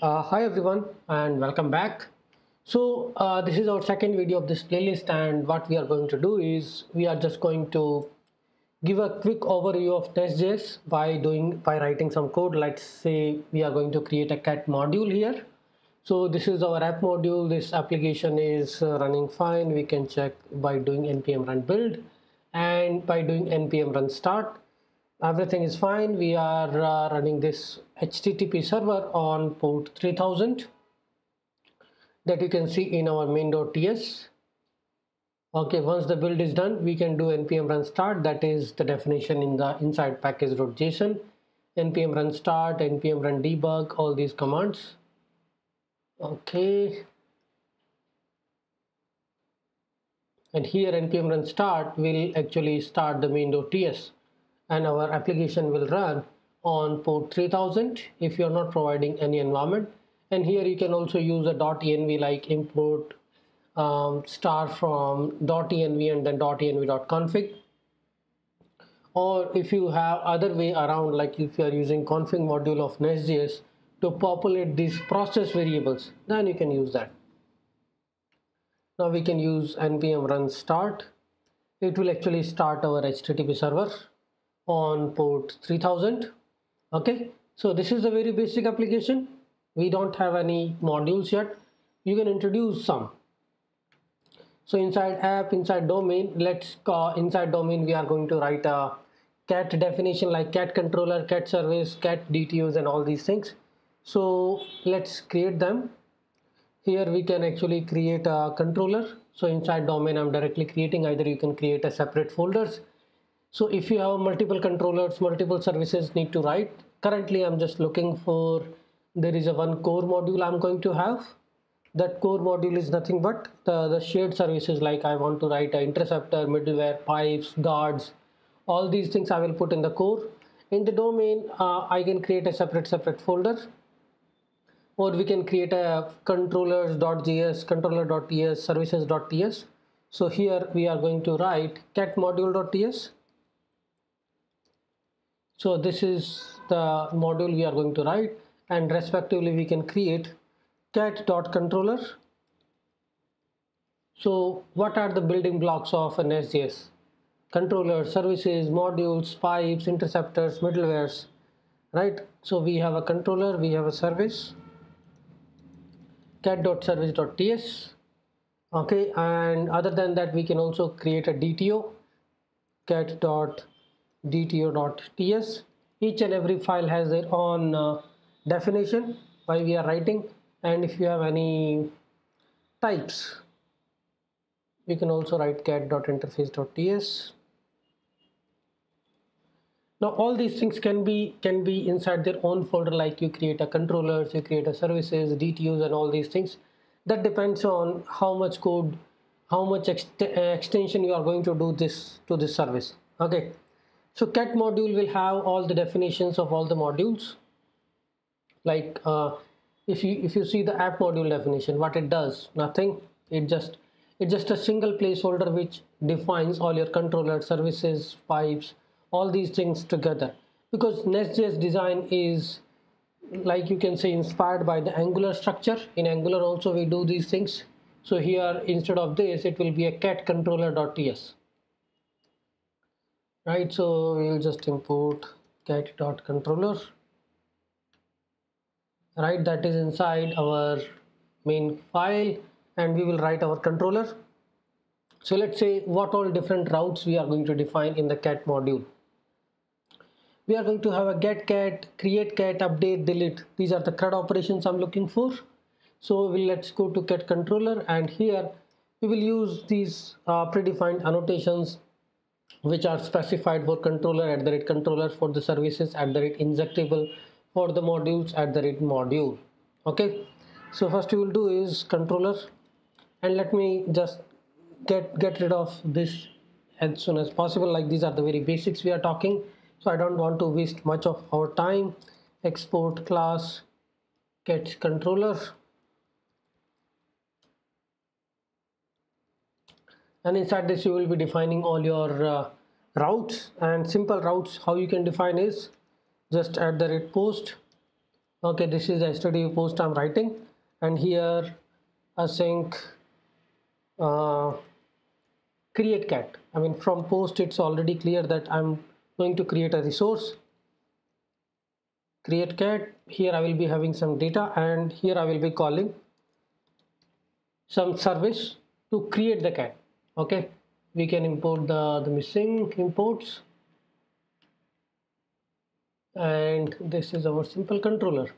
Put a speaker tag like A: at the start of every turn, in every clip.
A: Uh, hi everyone and welcome back. So uh, this is our second video of this playlist and what we are going to do is we are just going to give a quick overview of Nest.js by doing by writing some code. Let's say we are going to create a cat module here. So this is our app module. This application is uh, running fine. We can check by doing npm run build and by doing npm run start everything is fine. We are uh, running this http server on port 3000 that you can see in our main.ts okay once the build is done we can do npm run start. That is the definition in the inside package.json npm run start npm run debug all these commands. Okay. And here npm run start will actually start the main.ts and our application will run on port 3000 if you are not providing any environment. And here you can also use a .env like import um, star from .env and then .env.config or if you have other way around like if you are using config module of Nest.js to populate these process variables then you can use that. Now we can use npm run start. It will actually start our http server on port 3000 okay? So this is a very basic application. We don't have any modules yet. You can introduce some. So inside app inside domain let's call inside domain we are going to write a cat definition like cat controller cat service cat dtos and all these things. So let's create them. Here we can actually create a controller. So inside domain i'm directly creating. Either you can create a separate folders so if you have multiple controllers multiple services need to write currently i'm just looking for there is a one core module i'm going to have. That core module is nothing but the, the shared services like i want to write interceptor middleware pipes guards all these things i will put in the core. In the domain uh, i can create a separate separate folder or we can create a controllers.js controller.ts services.ts so here we are going to write cat module.ts so this is the module we are going to write and respectively we can create cat.controller so what are the building blocks of NestJS controller services modules pipes interceptors middlewares right? So we have a controller we have a service cat.service.ts okay? And other than that we can also create a DTO cat.service dto.ts each and every file has their own uh, definition why we are writing. And if you have any types we can also write cat.interface.ts now all these things can be can be inside their own folder like you create a controllers you create a services dtos and all these things. That depends on how much code how much ext extension you are going to do this to this service. Okay so cat module will have all the definitions of all the modules. Like uh, if you if you see the app module definition what it does nothing. It just it's just a single placeholder which defines all your controller services pipes all these things together. Because Nest.js design is like you can say inspired by the angular structure. In angular also we do these things. So here instead of this it will be a cat controller.ts right so we'll just import cat.controller right that is inside our main file and we will write our controller. So let's say what all different routes we are going to define in the cat module. We are going to have a get cat create cat update delete. These are the CRUD operations i'm looking for. So we'll, let's go to cat controller and here we will use these uh, predefined annotations which are specified for controller at the rate controller for the services at the rate injectable for the modules at the rate module. Okay? So first we will do is controller. And let me just get get rid of this as soon as possible. Like these are the very basics we are talking. So I don't want to waste much of our time. Export class get controller and inside this you will be defining all your uh, routes. And simple routes how you can define is just at the rate post. Okay this is the study post i'm writing. And here async uh, create cat. I mean from post it's already clear that i'm going to create a resource. Create cat. Here i will be having some data and here i will be calling some service to create the cat okay we can import the the missing imports. And this is our simple controller.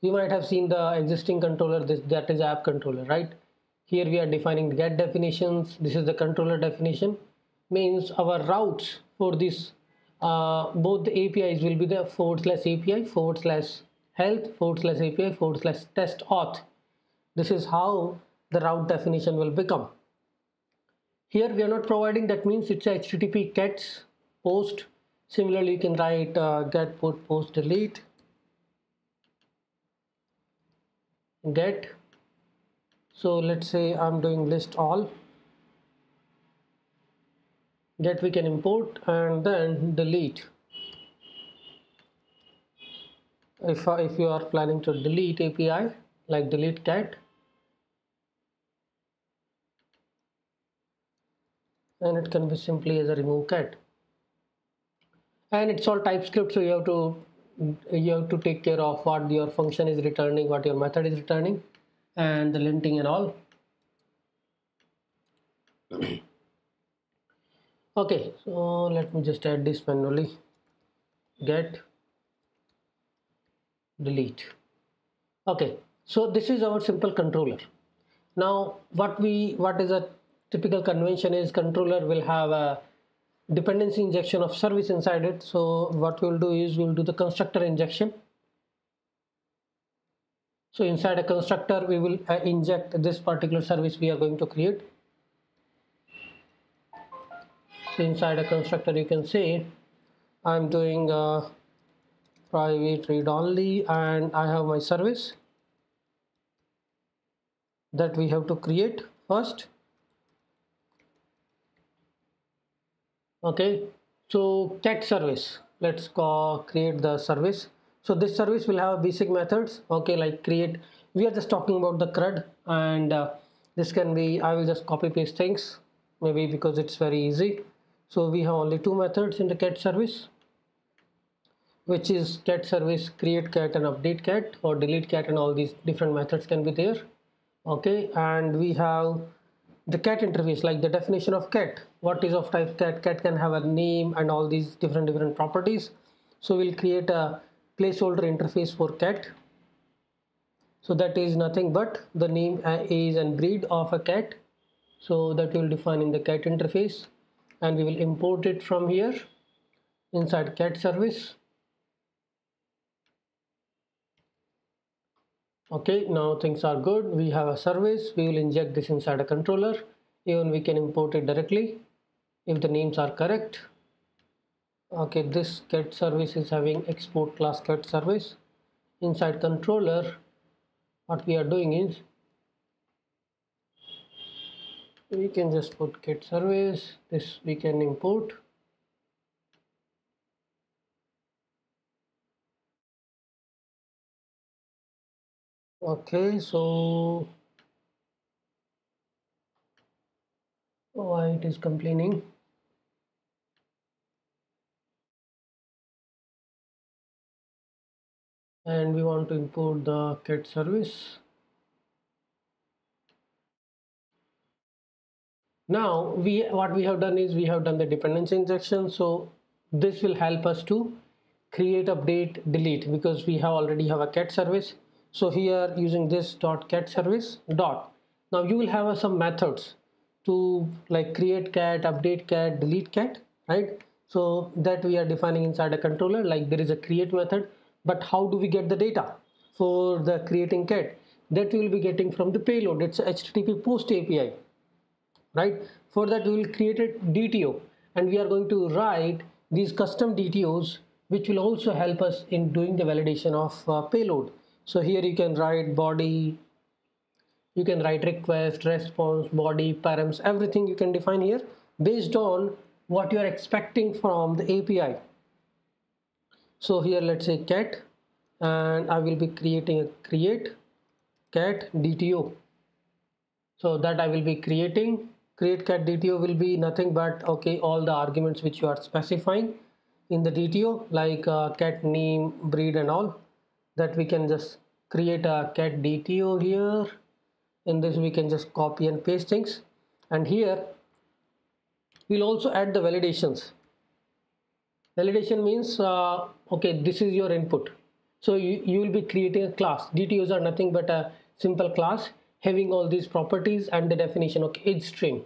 A: You might have seen the existing controller this that is app controller right? Here we are defining the get definitions. This is the controller definition. Means our routes for this uh, both the APIs will be the forward slash API forward slash health forward slash API forward slash test auth. This is how the route definition will become here we are not providing. That means it's a http gets post. Similarly you can write uh, get put post delete. Get. So let's say I'm doing list all. Get we can import and then delete. If, uh, if you are planning to delete API like delete cat and it can be simply as a remove cat. And it's all TypeScript so you have to you have to take care of what your function is returning what your method is returning and the linting and all. Okay so let me just add this manually get. Delete. Okay so this is our simple controller. Now what we what is a typical convention is controller will have a dependency injection of service inside it. So what we'll do is we'll do the constructor injection. So inside a constructor we will uh, inject this particular service we are going to create. So inside a constructor you can say I'm doing a private read only and I have my service that we have to create first okay so cat service. Let's go create the service. So this service will have basic methods. Okay like create we are just talking about the crud and uh, this can be i will just copy paste things maybe because it's very easy. So we have only two methods in the cat service which is cat service create cat and update cat or delete cat and all these different methods can be there. Okay and we have the cat interface like the definition of cat. What is of type cat? Cat can have a name and all these different different properties. So we'll create a placeholder interface for cat. So that is nothing but the name uh, age and breed of a cat. So that we will define in the cat interface. And we will import it from here inside cat service okay now things are good. We have a service. We will inject this inside a controller. Even we can import it directly if the names are correct. Okay this get service is having export class get service. Inside controller what we are doing is we can just put get service. This we can import okay so why it is complaining? And we want to import the cat service. Now we what we have done is we have done the dependency injection. So this will help us to create update delete because we have already have a cat service so here using this dot cat service dot. Now you will have uh, some methods to like create cat update cat delete cat right? So that we are defining inside a controller like there is a create method but how do we get the data for the creating cat? That we will be getting from the payload. It's http post api right? For that we will create a dto and we are going to write these custom dtos which will also help us in doing the validation of uh, payload so here you can write body you can write request response body params everything you can define here based on what you are expecting from the API so here let's say cat and I will be creating a create cat DTO so that I will be creating create cat DTO will be nothing but okay all the arguments which you are specifying in the DTO like uh, cat name breed and all that we can just create a cat DTO here. In this we can just copy and paste things. And here we'll also add the validations. Validation means uh, okay this is your input. So you, you will be creating a class. Dtos are nothing but a simple class having all these properties and the definition of okay, age string.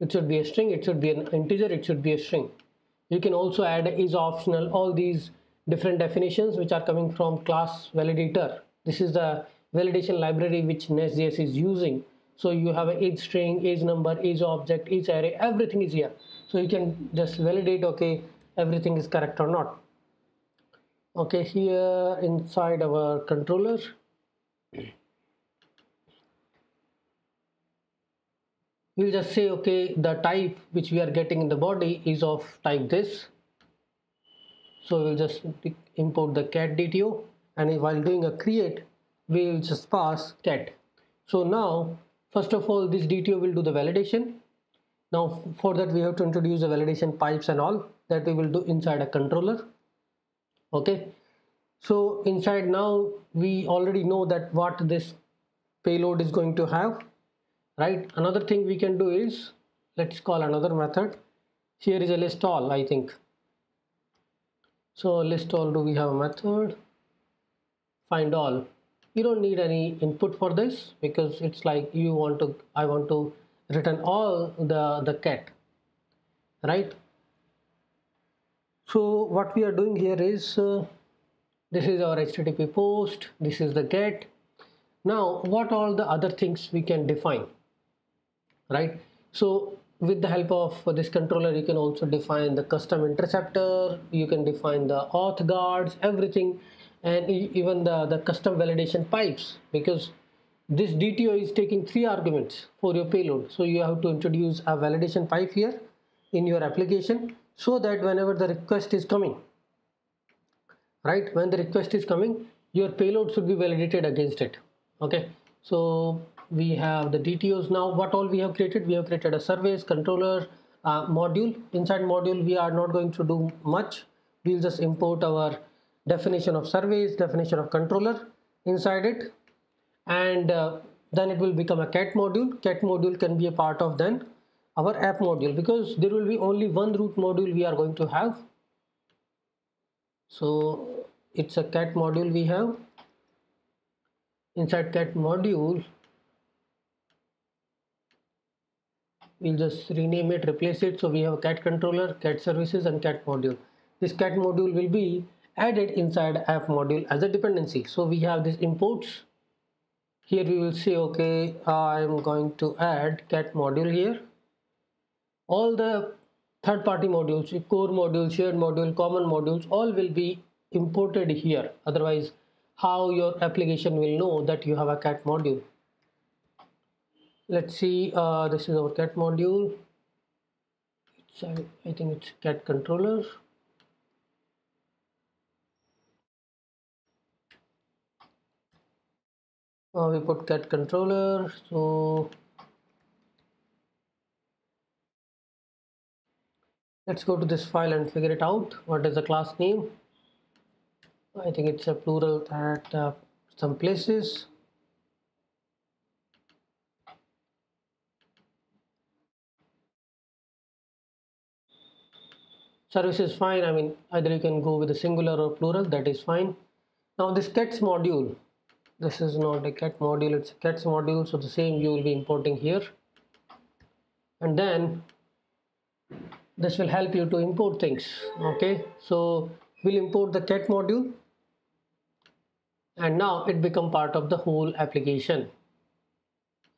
A: It should be a string it should be an integer it should be a string. You can also add is optional all these different definitions which are coming from class validator. This is the validation library which Nest.js is using. So you have an is string is number is object is array everything is here. So you can just validate okay everything is correct or not. Okay here inside our controller. We'll just say okay the type which we are getting in the body is of type this so we'll just import the cat DTO and while doing a create we'll just pass cat. So now first of all this DTO will do the validation. Now for that we have to introduce the validation pipes and all that we will do inside a controller. Okay. So inside now we already know that what this payload is going to have right? Another thing we can do is let's call another method. Here is a list all I think so list all do we have a method? Find all. You don't need any input for this because it's like you want to I want to return all the the cat right? So what we are doing here is uh, this is our http post this is the get now what all the other things we can define right? So with the help of this controller you can also define the custom interceptor you can define the auth guards everything and even the the custom validation pipes because this DTO is taking three arguments for your payload. So you have to introduce a validation pipe here in your application so that whenever the request is coming right when the request is coming your payload should be validated against it. Okay? So we have the DTOs now what all we have created? We have created a service controller uh, module. Inside module we are not going to do much. We'll just import our definition of service definition of controller inside it. And uh, then it will become a cat module. Cat module can be a part of then our app module because there will be only one root module we are going to have. So it's a cat module we have. Inside cat module we'll just rename it replace it. So we have a cat controller cat services and cat module. This cat module will be added inside app module as a dependency. So we have this imports here we will say okay i'm going to add cat module here. All the third-party modules core module shared module common modules all will be imported here. Otherwise how your application will know that you have a cat module let's see uh, this is our cat module. It's, I, I think it's cat controller. Uh, we put cat controller so let's go to this file and figure it out. What is the class name? I think it's a plural at uh, some places service is fine. I mean either you can go with a singular or plural that is fine. Now this cats module this is not a cat module it's a cats module so the same you will be importing here. And then this will help you to import things okay? So we'll import the cat module and now it become part of the whole application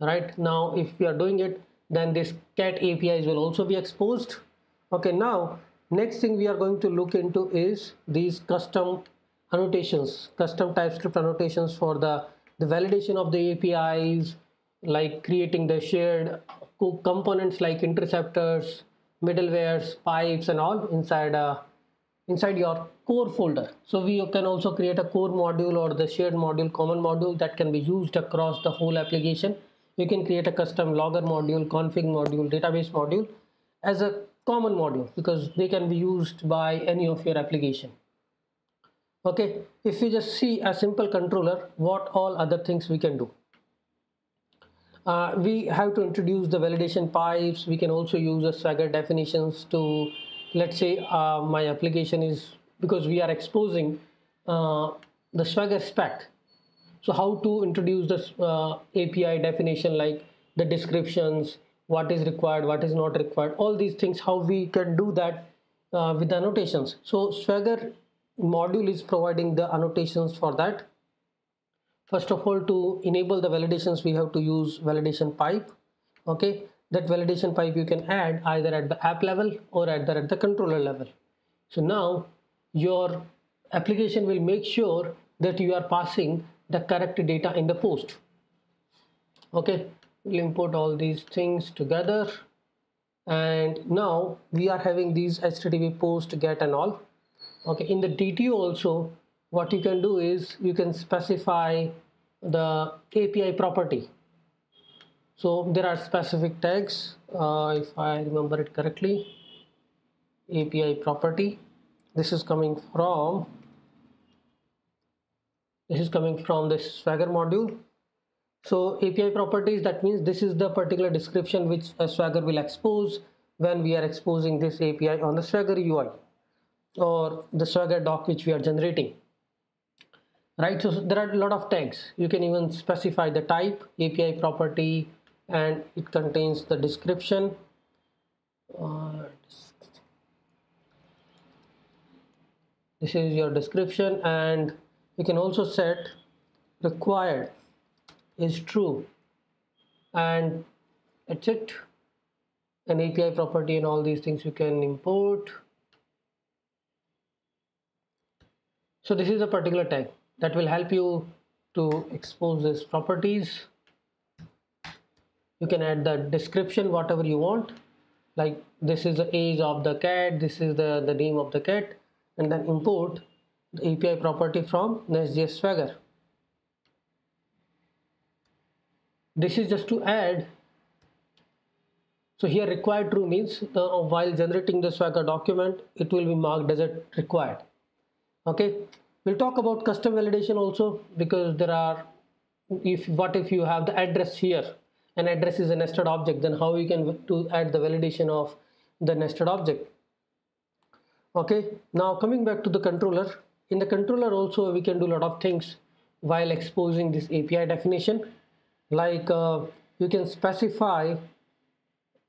A: right? Now if we are doing it then this cat apis will also be exposed. Okay now next thing we are going to look into is these custom annotations custom typescript annotations for the the validation of the apis like creating the shared components like interceptors middlewares pipes and all inside a inside your core folder. So we can also create a core module or the shared module, common module that can be used across the whole application. You can create a custom logger module, config module, database module as a common module because they can be used by any of your application. Okay, if we just see a simple controller, what all other things we can do. Uh, we have to introduce the validation pipes. We can also use the Swagger definitions to let's say uh, my application is because we are exposing uh, the swagger spec so how to introduce this uh, api definition like the descriptions what is required what is not required all these things how we can do that uh, with annotations so swagger module is providing the annotations for that first of all to enable the validations we have to use validation pipe okay that validation pipe you can add either at the app level or at the, at the controller level. So now your application will make sure that you are passing the correct data in the post. Okay, we'll import all these things together. And now we are having these HTTP post get and all. Okay, in the DTO also what you can do is you can specify the API property. So there are specific tags uh, if I remember it correctly. API property. This is coming from this is coming from this swagger module so API properties that means this is the particular description which swagger will expose when we are exposing this API on the swagger UI or the swagger doc which we are generating. Right? So there are a lot of tags. You can even specify the type API property and it contains the description. Uh, this is your description and you can also set required is true. And that's it. An API property and all these things you can import. So this is a particular tag that will help you to expose these properties. You can add the description whatever you want. Like this is the age of the cat this is the the name of the cat and then import the API property from Nest.js Swagger this is just to add so here required true means uh, while generating the Swagger document it will be marked as a required. Okay? We'll talk about custom validation also because there are if what if you have the address here? An address is a nested object then how you can to add the validation of the nested object? Okay? Now coming back to the controller. In the controller also we can do a lot of things while exposing this API definition like uh, you can specify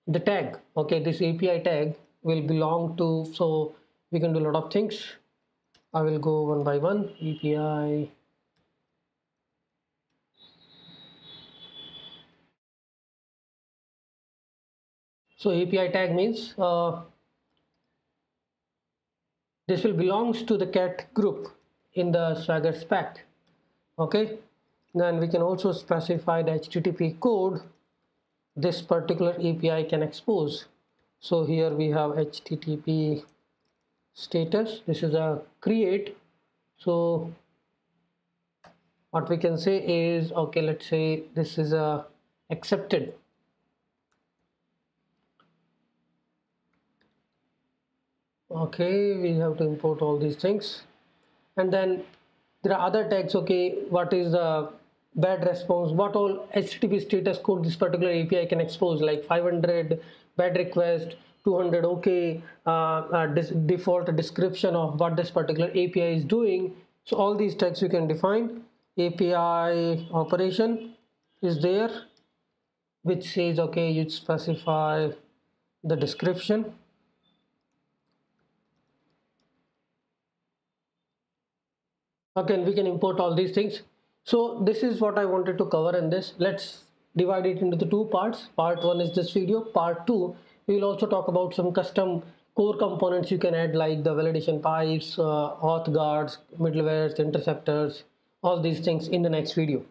A: the tag okay this API tag will belong to so we can do a lot of things I will go one by one API So API tag means uh, this will belongs to the cat group in the Swagger spec. Okay. Then we can also specify the HTTP code this particular API can expose. So here we have HTTP status. This is a create. So what we can say is okay let's say this is a accepted okay we have to import all these things and then there are other tags okay what is the bad response what all http status code this particular api can expose like 500 bad request 200 okay uh, uh, default description of what this particular api is doing. So all these tags you can define. Api operation is there which says okay you specify the description. Again we can import all these things so this is what I wanted to cover in this. Let's divide it into the two parts. Part one is this video. Part two we will also talk about some custom core components you can add like the validation pipes uh, auth guards middlewares interceptors all these things in the next video